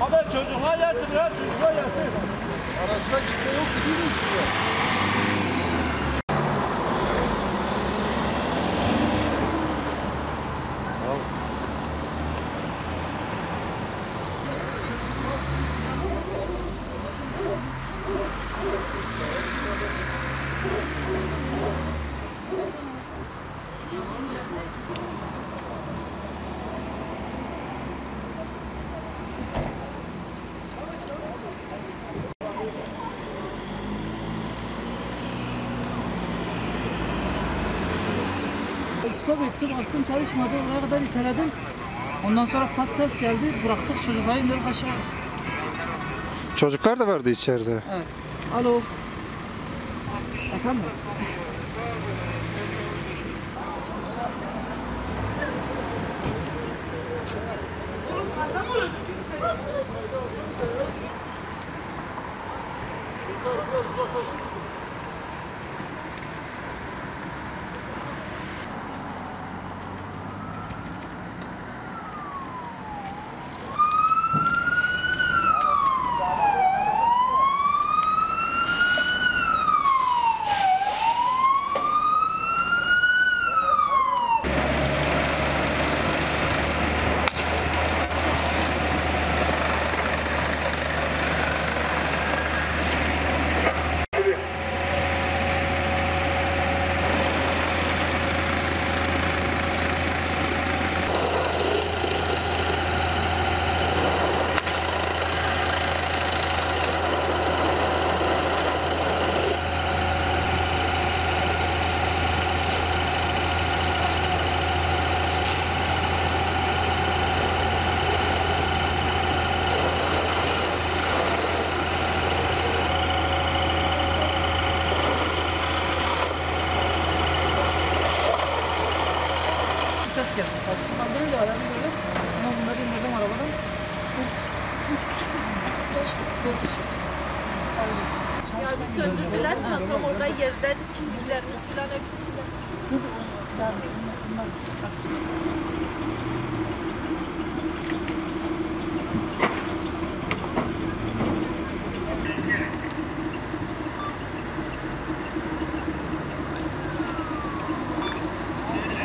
Haber çocuklar yatın ya çocuklar yatsın. Araçta kimse yok değil mi içinde? Stop ettim, bastım çalışmadı. Oraya kadar iteledim. Ondan sonra pat ses geldi. Bıraktık çocukları indirdik aşağı. Çocuklar da vardı içeride. Evet. Alo. Efendim? Ses geldi. Ben böyle alarmı gördüm. Ama bunları indirdim arabadan. Üç kişi. Dört kişi. Ya biz söndürdüler çantam orada yerdedir kimliklerimiz filan hepsi. Yani bunlar- bunlar-